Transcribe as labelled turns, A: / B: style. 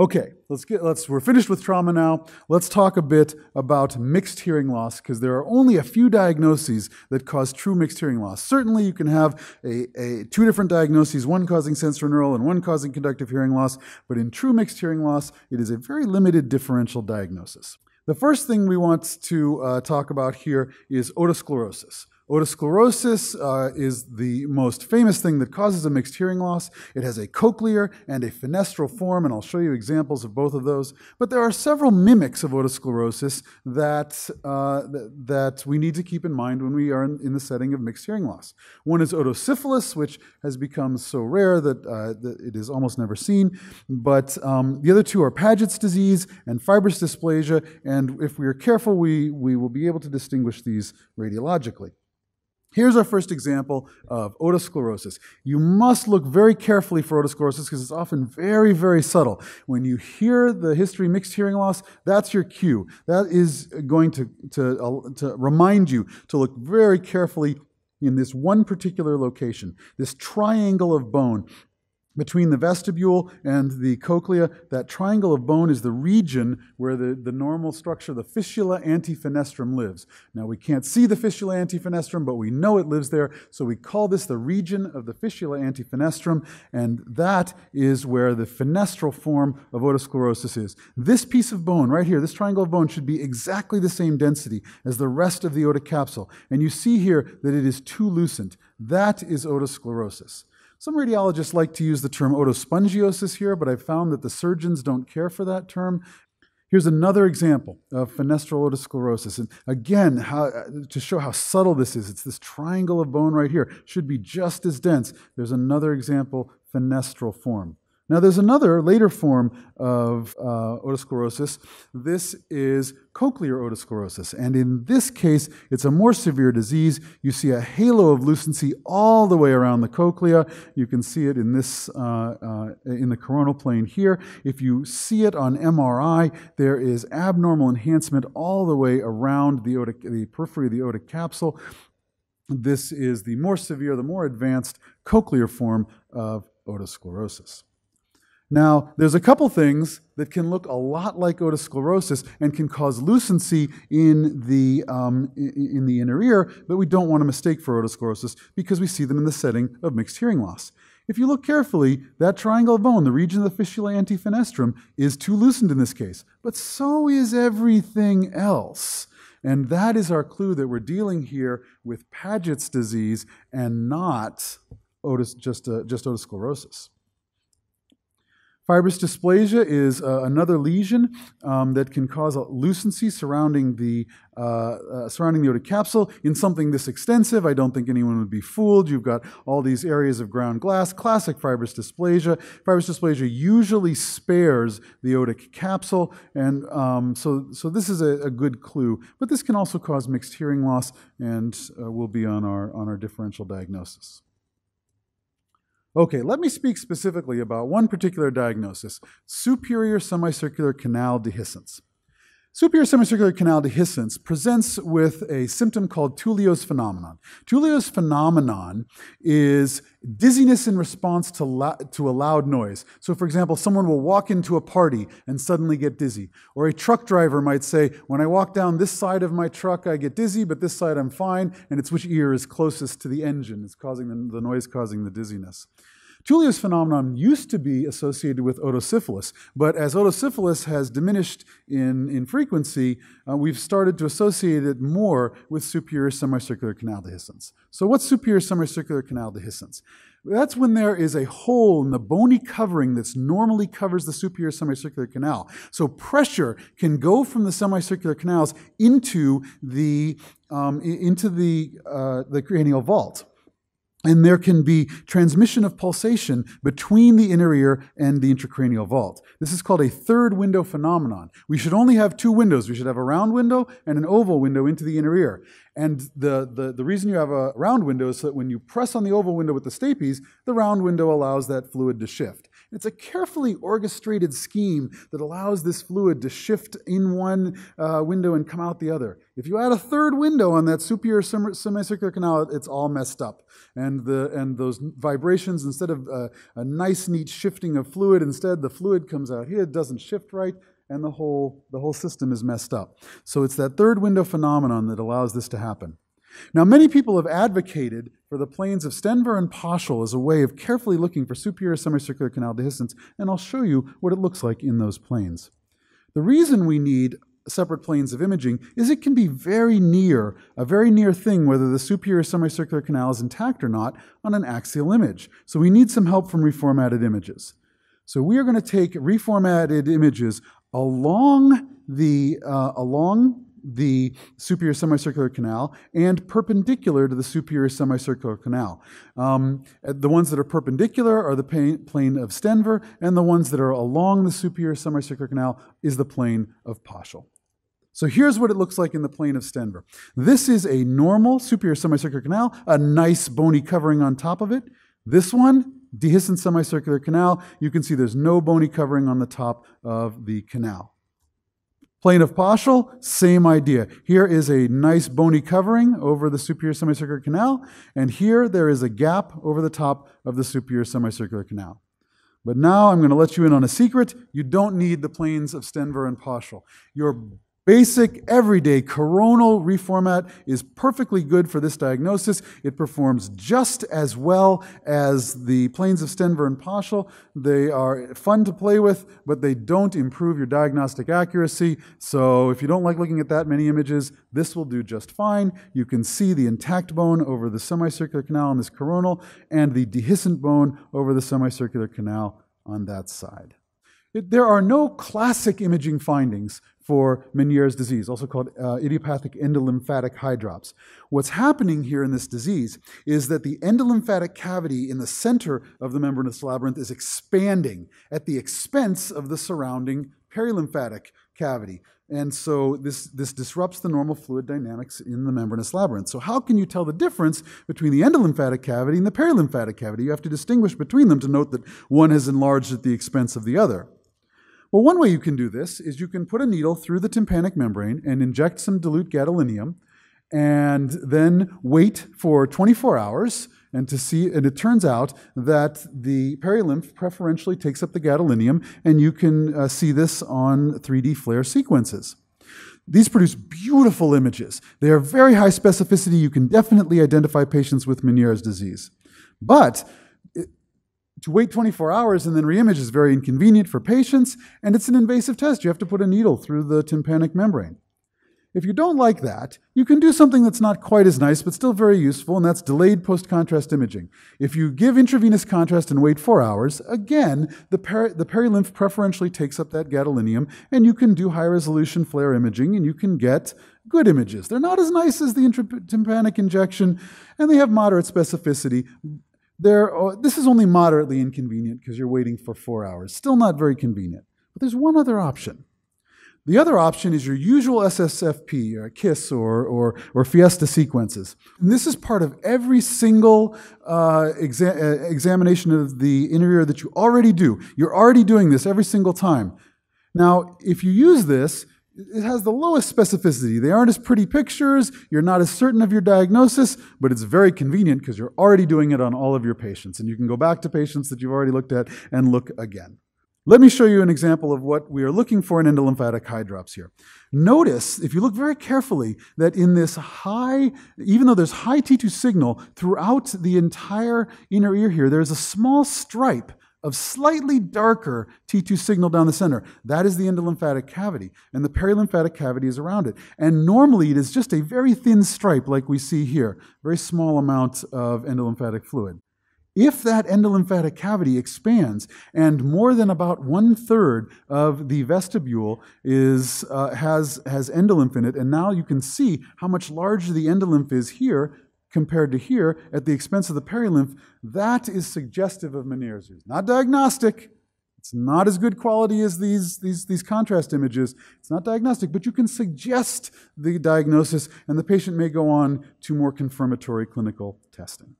A: Okay, let's get let's we're finished with trauma now. Let's talk a bit about mixed hearing loss because there are only a few diagnoses that cause true mixed hearing loss. Certainly you can have a, a two different diagnoses, one causing sensorineural and one causing conductive hearing loss, but in true mixed hearing loss, it is a very limited differential diagnosis. The first thing we want to uh, talk about here is otosclerosis. Otosclerosis uh, is the most famous thing that causes a mixed hearing loss. It has a cochlear and a fenestral form, and I'll show you examples of both of those. But there are several mimics of otosclerosis that, uh, that we need to keep in mind when we are in, in, the setting of mixed hearing loss. One is otosyphilis, which has become so rare that, uh, that it is almost never seen. But um, the other two are Paget's disease and fibrous dysplasia, and if we are careful, we, we will be able to distinguish these radiologically. Here's our first example of otosclerosis. You must look very carefully for otosclerosis because it's often very, very subtle. When you hear the history mixed hearing loss, that's your cue. That is going to, to, uh, to remind you to look very carefully in this one particular location, this triangle of bone between the vestibule and the cochlea, that triangle of bone is the region where the, the normal structure, the fissula ante fenestram, lives. Now, we can't see the fissula ante fenestram, but we know it lives there, so we call this the region of the fissula ante fenestram, and that is where the fenestral form of otosclerosis is. This piece of bone right here, this triangle of bone, should be exactly the same density as the rest of the otic capsule. And you see here that it is too lucent. That is otosclerosis. Some radiologists like to use the term otospongiosis here, but I've found that the surgeons don't care for that term. Here's another example of fenestral otosclerosis. And again, how, to show how subtle this is, it's this triangle of bone right here. Should be just as dense. There's another example, fenestral form. Now, there's another later form of uh, otosclerosis. This is cochlear otosclerosis. And in this case, it's a more severe disease. You see a halo of lucency all the way around the cochlea. You can see it in, this, uh, uh, in the coronal plane here. If you see it on MRI, there is abnormal enhancement all the way around the, otic, the periphery of the otic capsule. This is the more severe, the more advanced cochlear form of otosclerosis. Now, there's a couple things that can look a lot like otosclerosis and can cause lucency in the, um, in the inner ear, but we don't want to mistake for otosclerosis because we see them in the setting of mixed hearing loss. If you look carefully, that triangle bone, the region of the fissula ante fenestram, is too lucent in this case, but so is everything else. And that is our clue that we're dealing here with Paget's disease and not otis, just, uh, just otosclerosis. Fibrous dysplasia is uh, another lesion um, that can cause a lucency surrounding the, uh, uh, surrounding the otic capsule. In something this extensive, I don't think anyone would be fooled. You've got all these areas of ground glass, classic fibrous dysplasia. Fibrous dysplasia usually spares the otic capsule, and um, so, so this is a, a, good clue. But this can also cause mixed hearing loss and uh, will be on our, on our differential diagnosis. Okay, let me speak specifically about one particular diagnosis superior semicircular canal dehiscence. Superior semicircular canal dehiscence presents with a symptom called Tullio's phenomenon. Tullio's phenomenon is dizziness in response to, to a loud noise. So, for example, someone will walk into a party and suddenly get dizzy. Or a truck driver might say, When I walk down this side of my truck, I get dizzy, but this side I'm fine. And it's which ear is closest to the engine, is causing the, the noise causing the dizziness. Tullio's phenomenon used to be associated with otosyphilis, but as otosyphilis has diminished in, in frequency, uh, we've started to associate it more with superior semicircular canal dehiscence. So, what's superior semicircular canal dehiscence? That's when there is a hole in the bony covering that normally covers the superior semicircular canal. So pressure can go from the semicircular canals into the, um, into the, uh, the cranial vault and there can be transmission of pulsation between the inner ear and the intracranial vault. This is called a third window phenomenon. We should only have two windows. We should have a round window and an oval window into the inner ear. And the, the, the reason you have a round window is so that when you press on the oval window with the stapes, the round window allows that fluid to shift. It's a carefully orchestrated scheme that allows this fluid to shift in one uh, window and come out the other. If you add a third window on that superior semicircular canal, it's all messed up. And, the, and those vibrations, instead of a, a nice, neat shifting of fluid, instead the fluid comes out here, it doesn't shift right, and the whole, the whole system is messed up. So it's that third window phenomenon that allows this to happen. Now, many people have advocated for the planes of Stenver and Pöschl as a way of carefully looking for superior semicircular canal dehiscence, and I'll show you what it looks like in those planes. The reason we need separate planes of imaging is it can be very near, a very near thing whether the superior semicircular canal is intact or not on an axial image. So we need some help from reformatted images. So we are going to take reformatted images along the, uh, along the superior semicircular canal and perpendicular to the superior semicircular canal. Um, the ones that are perpendicular are the plane of Stenver, and the ones that are along the superior semicircular canal is the plane of Pöschl. So here's what it looks like in the plane of Stenver. This is a normal superior semicircular canal, a nice bony covering on top of it. This one, dehiscent semicircular canal, you can see there's no bony covering on the top of the canal. Plane of Pöschl, same idea. Here is a nice bony covering over the superior semicircular canal, and here there is a gap over the top of the superior semicircular canal. But now I'm going to let you in on a secret. You don't need the planes of Stenver and Pöschl. Your Basic, everyday coronal reformat is perfectly good for this diagnosis. It performs just as well as the planes of Stenver and Pöschl. They are fun to play with, but they don't improve your diagnostic accuracy. So if you don't like looking at that many images, this will do just fine. You can see the intact bone over the semicircular canal on this coronal and the dehiscent bone over the semicircular canal on that side. There are no classic imaging findings for Meniere's disease, also called uh, idiopathic endolymphatic hydrops. What's happening here in this disease is that the endolymphatic cavity in the center of the membranous labyrinth is expanding at the expense of the surrounding perilymphatic cavity. And so this, this disrupts the normal fluid dynamics in the membranous labyrinth. So how can you tell the difference between the endolymphatic cavity and the perilymphatic cavity? You have to distinguish between them to note that one has enlarged at the expense of the other. Well, one way you can do this is you can put a needle through the tympanic membrane and inject some dilute gadolinium and then wait for 24 hours and to see and it turns out that the perilymph preferentially takes up the gadolinium and you can uh, see this on 3D FLAIR sequences. These produce beautiful images. They are very high specificity. You can definitely identify patients with Meniere's disease. But to wait 24 hours and then reimage is very inconvenient for patients, and it's an invasive test. You have to put a needle through the tympanic membrane. If you don't like that, you can do something that's not quite as nice, but still very useful, and that's delayed post-contrast imaging. If you give intravenous contrast and wait four hours, again, the, peri- the perilymph preferentially takes up that gadolinium, and you can do high-resolution FLAIR imaging, and you can get good images. They're not as nice as the intratympanic injection, and they have moderate specificity, there, this is only moderately inconvenient because you're waiting for four hours. Still not very convenient. But there's one other option. The other option is your usual SSFP, or CISS, or, or, or Fiesta sequences. And this is part of every single uh, exa- uh, examination of the inner ear that you already do. You're already doing this every single time. Now, if you use this, it has the lowest specificity. They aren't as pretty pictures, you're not as certain of your diagnosis, but it's very convenient because you're already doing it on all of your patients. And you can go back to patients that you've already looked at and look again. Let me show you an example of what we are looking for in endolymphatic hydrops here. Notice, if you look very carefully, that in this high, even though there's high T2 signal throughout the entire inner ear here, there's a small stripe of slightly darker T2 signal down the center. That is the endolymphatic cavity, and the perilymphatic cavity is around it. And normally it is just a very thin stripe like we see here, very small amount of endolymphatic fluid. If that endolymphatic cavity expands and more than about one third of the vestibule is, uh, has, has endolymph in it, and now you can see how much larger the endolymph is here compared to here at the expense of the perilymph, that is suggestive of Meniere's disease. Not diagnostic, It's not as good quality as these, these, these contrast images. It's not diagnostic, but you can suggest the diagnosis, and the patient may go on to more confirmatory clinical testing.